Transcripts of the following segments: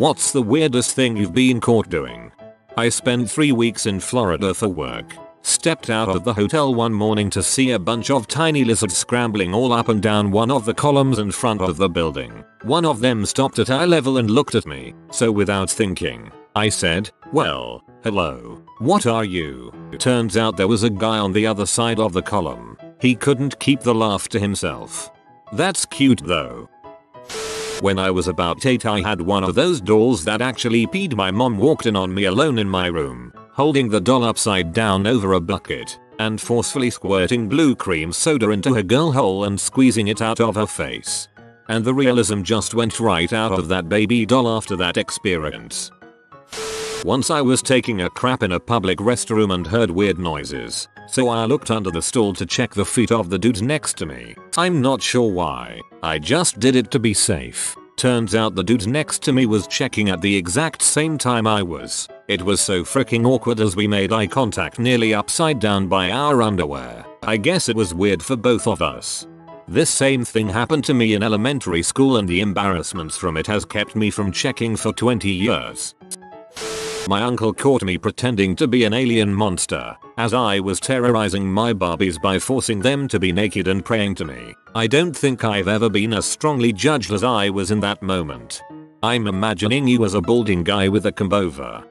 What's the weirdest thing you've been caught doing? I spent 3 weeks in Florida for work. Stepped out of the hotel one morning to see a bunch of tiny lizards scrambling all up and down one of the columns in front of the building. One of them stopped at eye level and looked at me, so without thinking, I said, well, hello, what are you? Turns out there was a guy on the other side of the column. He couldn't keep the laugh to himself. That's cute though. When I was about 8 I had one of those dolls that actually peed my mom walked in on me alone in my room, holding the doll upside down over a bucket, and forcefully squirting blue cream soda into her girl hole and squeezing it out of her face. And the realism just went right out of that baby doll after that experience. Once I was taking a crap in a public restroom and heard weird noises, so I looked under the stall to check the feet of the dude next to me. I'm not sure why, I just did it to be safe. Turns out the dude next to me was checking at the exact same time I was. It was so freaking awkward as we made eye contact nearly upside down by our underwear. I guess it was weird for both of us. This same thing happened to me in elementary school and the embarrassments from it has kept me from checking for 20 years. My uncle caught me pretending to be an alien monster, as I was terrorizing my Barbies by forcing them to be naked and praying to me. I don't think I've ever been as strongly judged as I was in that moment. I'm imagining you as a balding guy with a comb over.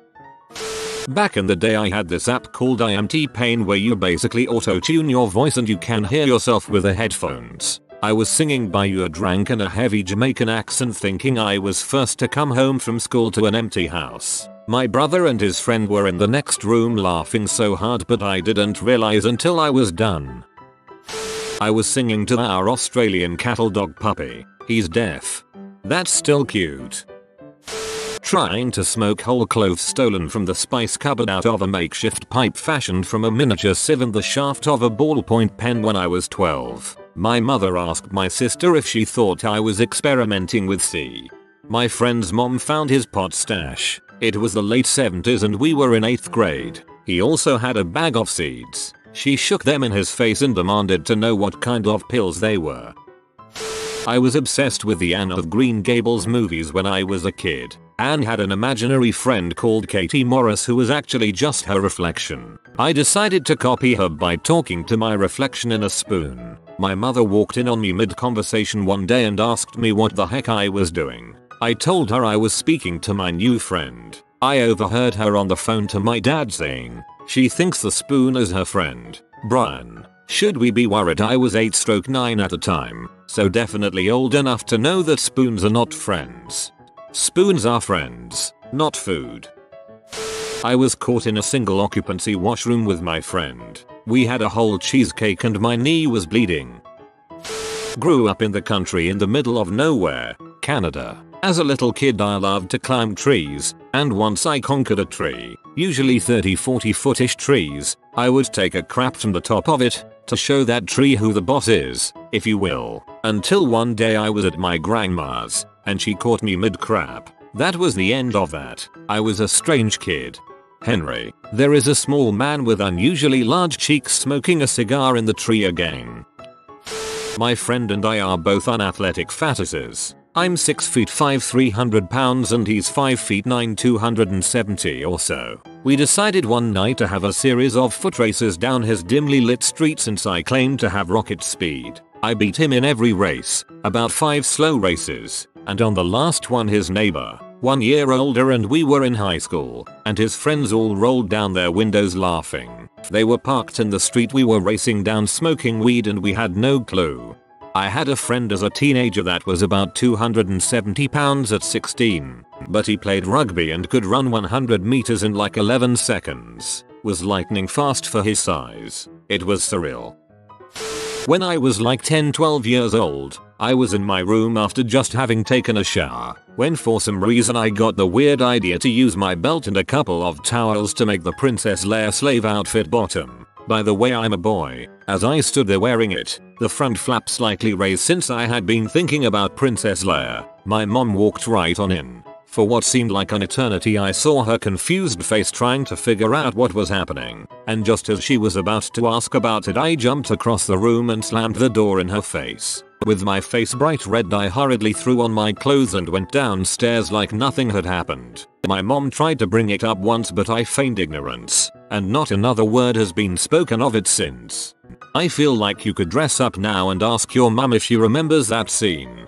Back in the day I had this app called I Am T-Pain where you basically auto-tune your voice and you can hear yourself with the headphones. I was singing Buy U a Drank in a heavy Jamaican accent thinking I was first to come home from school to an empty house. My brother and his friend were in the next room laughing so hard but I didn't realize until I was done. I was singing to our Australian cattle dog puppy. He's deaf. That's still cute. Trying to smoke whole cloves stolen from the spice cupboard out of a makeshift pipe fashioned from a miniature sieve and the shaft of a ballpoint pen when I was 12. My mother asked my sister if she thought I was experimenting with C. My friend's mom found his pot stash. It was the late 70s and we were in 8th grade. He also had a bag of seeds. She shook them in his face and demanded to know what kind of pills they were. I was obsessed with the Anne of Green Gables movies when I was a kid. Anne had an imaginary friend called Katie Maurice who was actually just her reflection. I decided to copy her by talking to my reflection in a spoon. My mother walked in on me mid-conversation one day and asked me what the heck I was doing. I told her I was speaking to my new friend. I overheard her on the phone to my dad saying, she thinks the spoon is her friend. Brian. Should we be worried I was 8 stroke 9 at the time, so definitely old enough to know that spoons are not friends. Spoons are friends, not food. I was caught in a single occupancy washroom with my friend. We had a whole cheesecake and my knee was bleeding. Grew up in the country in the middle of nowhere, Canada. As a little kid I loved to climb trees, and once I conquered a tree, usually 30-40 footish trees, I would take a crap from the top of it, to show that tree who the boss is, if you will. Until one day I was at my grandma's, and she caught me mid crap. That was the end of that. I was a strange kid. Henry, there is a small man with unusually large cheeks smoking a cigar in the tree again. My friend and I are both unathletic fattises. I'm 6 feet 5 300 pounds and he's 5 feet 9 270 or so. We decided one night to have a series of foot races down his dimly lit street since I claimed to have rocket speed. I beat him in every race, about 5 slow races, and on the last one his neighbor, one year older and we were in high school, and his friends all rolled down their windows laughing. They were parked in the street we were racing down smoking weed and we had no clue. I had a friend as a teenager that was about 270 pounds at 16, but he played rugby and could run 100 meters in like 11 seconds, was lightning fast for his size. It was surreal. When I was like 10-12 years old, I was in my room after just having taken a shower, when for some reason I got the weird idea to use my belt and a couple of towels to make the Princess Leia slave outfit bottom. By the way I'm a boy, as I stood there wearing it, the front flap slightly raised since I had been thinking about Princess Leia, my mom walked right on in. For what seemed like an eternity I saw her confused face trying to figure out what was happening, and just as she was about to ask about it I jumped across the room and slammed the door in her face. With my face bright red I hurriedly threw on my clothes and went downstairs like nothing had happened. My mom tried to bring it up once but I feigned ignorance, and not another word has been spoken of it since. I feel like you could dress up now and ask your mum if she remembers that scene.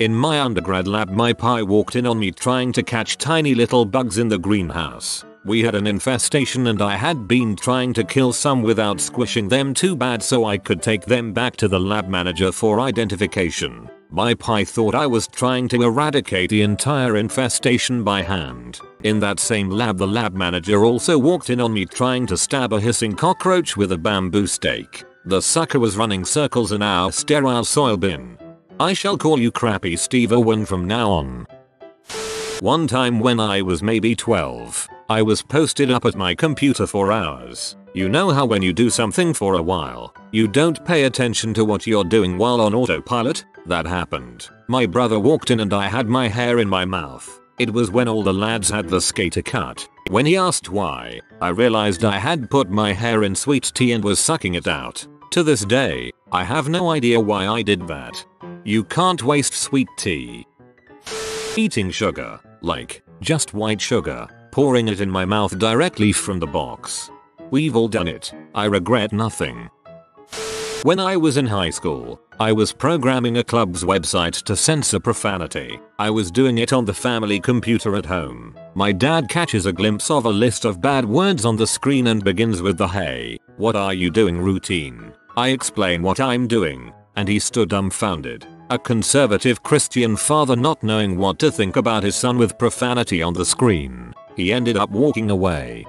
In my undergrad lab my pie walked in on me trying to catch tiny little bugs in the greenhouse. We had an infestation and I had been trying to kill some without squishing them too bad so I could take them back to the lab manager for identification. My pi thought I was trying to eradicate the entire infestation by hand. In that same lab the lab manager also walked in on me trying to stab a hissing cockroach with a bamboo stake. The sucker was running circles in our sterile soil bin. I shall call you Crappy Steve Irwin from now on. One time when I was maybe 12, I was posted up at my computer for hours. You know how when you do something for a while, you don't pay attention to what you're doing while on autopilot? That happened. My brother walked in and I had my hair in my mouth. It was when all the lads had the skater cut. When he asked why, I realized I had put my hair in sweet tea and was sucking it out. To this day, I have no idea why I did that. You can't waste sweet tea. Eating sugar, like, just white sugar, pouring it in my mouth directly from the box. We've all done it. I regret nothing. When I was in high school, I was programming a club's website to censor profanity. I was doing it on the family computer at home. My dad catches a glimpse of a list of bad words on the screen and begins with the hey, what are you doing routine. I explain what I'm doing, and he stood dumbfounded. A conservative Christian father not knowing what to think about his son with profanity on the screen. He ended up walking away.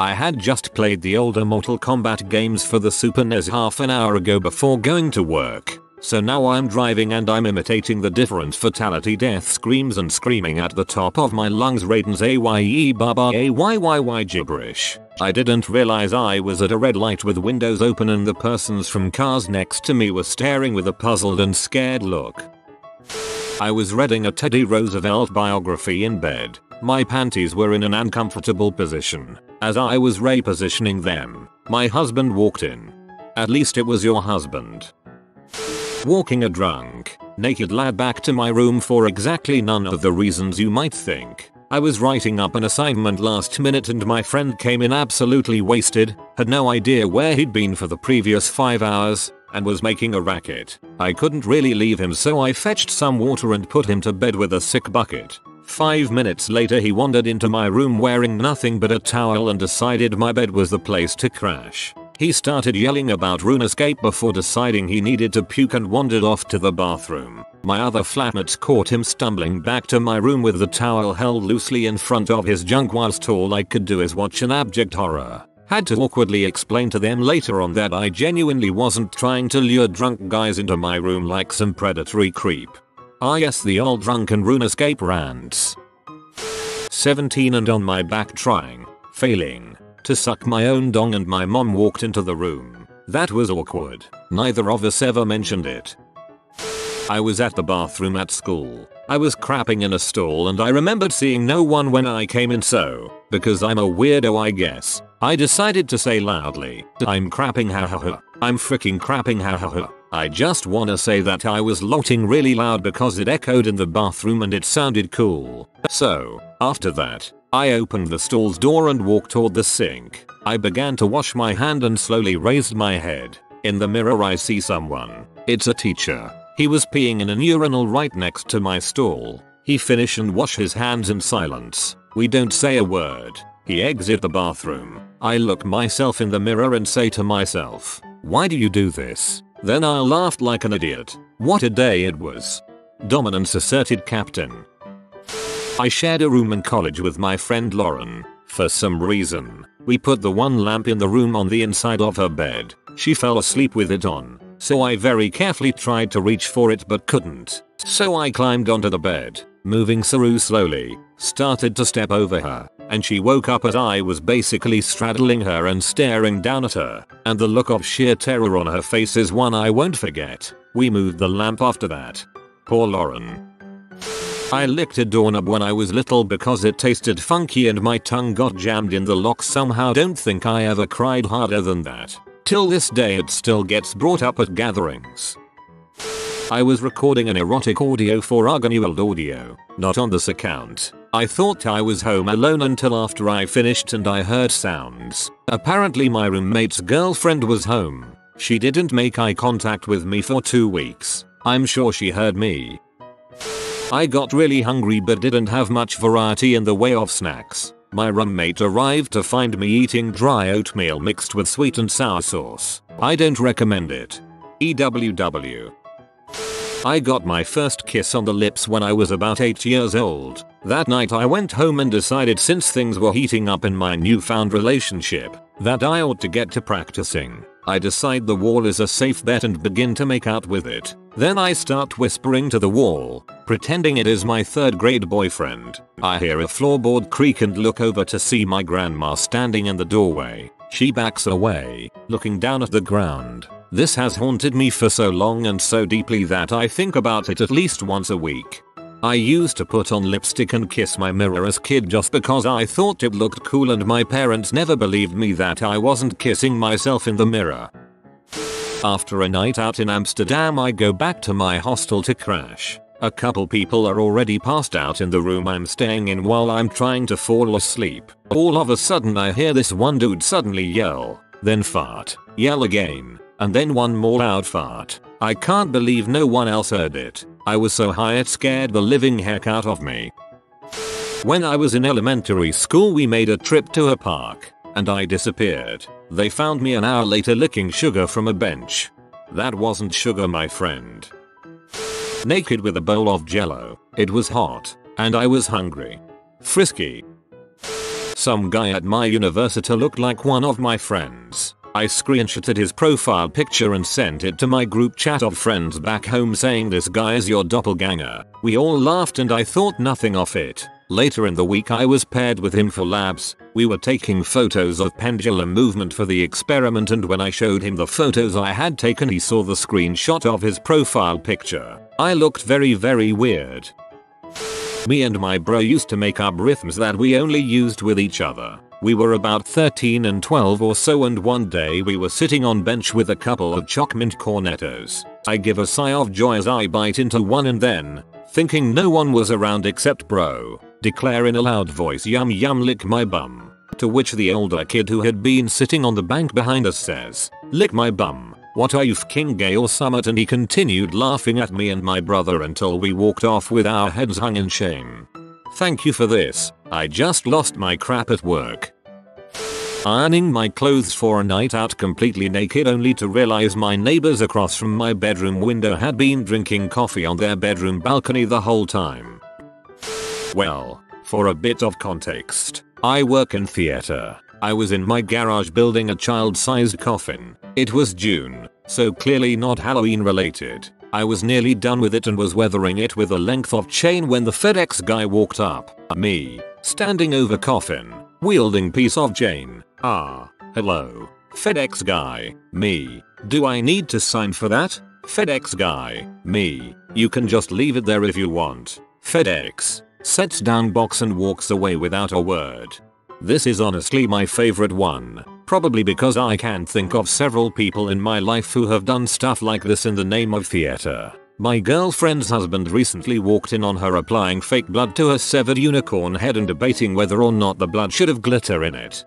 I had just played the older Mortal Kombat games for the Super NES half an hour ago before going to work. So now I'm driving and I'm imitating the different fatality death screams and screaming at the top of my lungs Raiden's AYE Baba AYYY gibberish. I didn't realize I was at a red light with windows open and the persons from cars next to me were staring with a puzzled and scared look. I was reading a Teddy Roosevelt biography in bed. My panties were in an uncomfortable position. As I was repositioning them, my husband walked in. At least it was your husband. Walking a drunk, naked lad back to my room for exactly none of the reasons you might think. I was writing up an assignment last minute and my friend came in absolutely wasted, had no idea where he'd been for the previous 5 hours, and was making a racket. I couldn't really leave him so I fetched some water and put him to bed with a sick bucket. Five minutes later he wandered into my room wearing nothing but a towel and decided my bed was the place to crash. He started yelling about RuneScape before deciding he needed to puke and wandered off to the bathroom. My other flatmates caught him stumbling back to my room with the towel held loosely in front of his junk whilst all I could do is watch an abject horror. Had to awkwardly explain to them later on that I genuinely wasn't trying to lure drunk guys into my room like some predatory creep. Ah yes the old drunken RuneScape rants. 17 and on my back trying, failing, to suck my own dong and my mom walked into the room. That was awkward. Neither of us ever mentioned it. I was at the bathroom at school. I was crapping in a stall and I remembered seeing no one when I came in so, because I'm a weirdo I guess, I decided to say loudly, I'm crapping ha ha ha. I'm freaking crapping ha ha ha. I just wanna say that I was lotting really loud because it echoed in the bathroom and it sounded cool. So, after that, I opened the stall's door and walked toward the sink. I began to wash my hand and slowly raised my head. In the mirror I see someone. It's a teacher. He was peeing in an urinal right next to my stall. He finish and wash his hands in silence. We don't say a word. He exit the bathroom. I look myself in the mirror and say to myself, why do you do this? Then I laughed like an idiot. What a day it was. Dominance asserted captain. I shared a room in college with my friend Lauren. For some reason, we put the one lamp in the room on the inside of her bed. She fell asleep with it on. So I very carefully tried to reach for it but couldn't. So I climbed onto the bed, moving through slowly, started to step over her, and she woke up as I was basically straddling her and staring down at her, and the look of sheer terror on her face is one I won't forget. We moved the lamp after that. Poor Lauren. I licked a doorknob when I was little because it tasted funky and my tongue got jammed in the lock somehow don't think I ever cried harder than that. Till this day it still gets brought up at gatherings. I was recording an erotic audio for r/gonewildaudio, not on this account. I thought I was home alone until after I finished and I heard sounds. Apparently my roommate's girlfriend was home. She didn't make eye contact with me for two weeks. I'm sure she heard me. I got really hungry but didn't have much variety in the way of snacks. My roommate arrived to find me eating dry oatmeal mixed with sweet and sour sauce. I don't recommend it. EWW. I got my first kiss on the lips when I was about 8 years old. That night I went home and decided since things were heating up in my newfound relationship, that I ought to get to practicing. I decide the wall is a safe bet and begin to make out with it. Then I start whispering to the wall, pretending it is my third grade boyfriend. I hear a floorboard creak and look over to see my grandma standing in the doorway. She backs away, looking down at the ground. This has haunted me for so long and so deeply that I think about it at least once a week. I used to put on lipstick and kiss my mirror as kid just because I thought it looked cool and my parents never believed me that I wasn't kissing myself in the mirror. After a night out in Amsterdam I go back to my hostel to crash. A couple people are already passed out in the room I'm staying in while I'm trying to fall asleep. All of a sudden I hear this one dude suddenly yell, then fart, yell again, and then one more loud fart. I can't believe no one else heard it. I was so high it scared the living heck out of me. When I was in elementary school we made a trip to a park, and I disappeared. They found me an hour later licking sugar from a bench. That wasn't sugar my friend. Naked with a bowl of jello, it was hot, and I was hungry. Frisky. Some guy at my university looked like one of my friends. I screenshotted his profile picture and sent it to my group chat of friends back home saying this guy is your doppelganger. We all laughed and I thought nothing of it. Later in the week I was paired with him for labs. We were taking photos of pendulum movement for the experiment and when I showed him the photos I had taken he saw the screenshot of his profile picture. I looked very very weird. Me and my bro used to make up rhythms that we only used with each other. We were about 13 and 12 or so and one day we were sitting on bench with a couple of choc-mint cornettos. I give a sigh of joy as I bite into one and then, thinking no one was around except bro, declare in a loud voice yum yum lick my bum. To which the older kid who had been sitting on the bank behind us says, lick my bum. What are you fking gay or summit and he continued laughing at me and my brother until we walked off with our heads hung in shame. Thank you for this. I just lost my crap at work. Ironing my clothes for a night out completely naked only to realize my neighbors across from my bedroom window had been drinking coffee on their bedroom balcony the whole time. Well, for a bit of context, I work in theater. I was in my garage building a child-sized coffin. It was June, so clearly not Halloween related. I was nearly done with it and was weathering it with a length of chain when the FedEx guy walked up. Me, standing over coffin, wielding piece of chain. Ah, hello. FedEx guy, me. Do I need to sign for that? FedEx guy, me. You can just leave it there if you want. FedEx, sets down box and walks away without a word. This is honestly my favorite one. Probably because I can think of several people in my life who have done stuff like this in the name of theater. My girlfriend's husband recently walked in on her applying fake blood to her severed unicorn head and debating whether or not the blood should have glitter in it.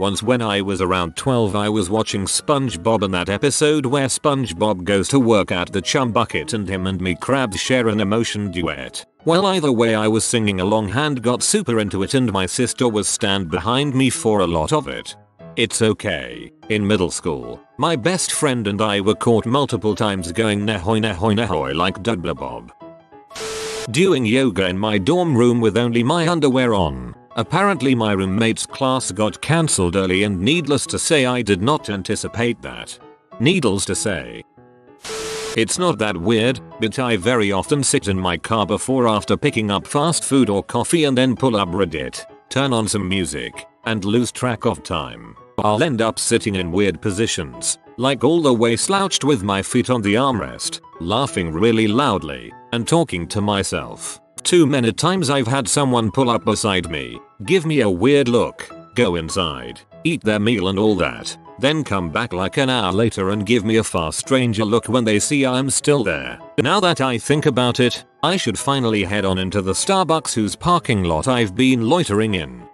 Once when I was around 12 I was watching SpongeBob and that episode where SpongeBob goes to work at the chum bucket and him and Mr. Krabs share an emotion duet. Well either way I was singing along and got super into it and my sister was stand behind me for a lot of it. It's okay. In middle school, my best friend and I were caught multiple times going nehoy nehoy nehoy like Dubla Bob. Doing yoga in my dorm room with only my underwear on. Apparently my roommate's class got cancelled early and needless to say I did not anticipate that. Needless to say. It's not that weird, but I very often sit in my car before after picking up fast food or coffee and then pull up Reddit, turn on some music, and lose track of time. I'll end up sitting in weird positions, like all the way slouched with my feet on the armrest, laughing really loudly, and talking to myself. Too many times I've had someone pull up beside me, give me a weird look, go inside, eat their meal and all that, then come back like an hour later and give me a far stranger look when they see I'm still there. Now that I think about it, I should finally head on into the Starbucks whose parking lot I've been loitering in.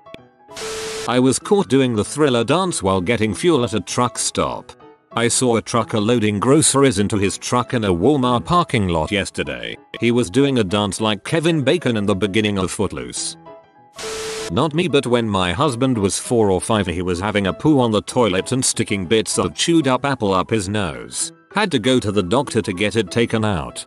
I was caught doing the thriller dance while getting fuel at a truck stop. I saw a trucker loading groceries into his truck in a Walmart parking lot yesterday. He was doing a dance like Kevin Bacon in the beginning of Footloose. Not me but when my husband was 4 or 5 he was having a poo on the toilet and sticking bits of chewed up apple up his nose. Had to go to the doctor to get it taken out.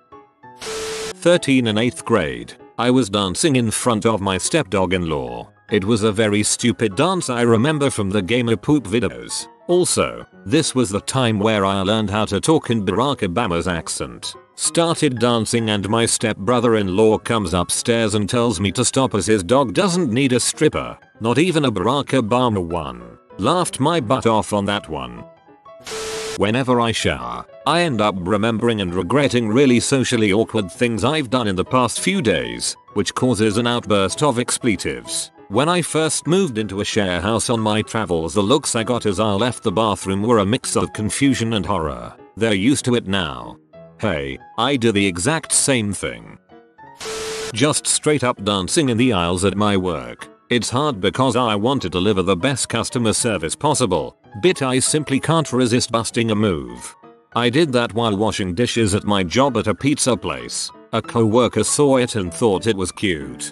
13 and 8th grade. I was dancing in front of my stepdog-in-law. It was a very stupid dance I remember from the gamer poop videos. Also, this was the time where I learned how to talk in Barack Obama's accent. Started dancing and my stepbrother-in-law comes upstairs and tells me to stop as his dog doesn't need a stripper, not even a Barack Obama one. Laughed my butt off on that one. Whenever I shower, I end up remembering and regretting really socially awkward things I've done in the past few days, which causes an outburst of expletives. When I first moved into a share house on my travels the looks I got as I left the bathroom were a mix of confusion and horror. They're used to it now. Hey, I do the exact same thing. Just straight up dancing in the aisles at my work. It's hard because I want to deliver the best customer service possible, but I simply can't resist busting a move. I did that while washing dishes at my job at a pizza place. A co-worker saw it and thought it was cute.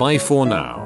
Bye for now.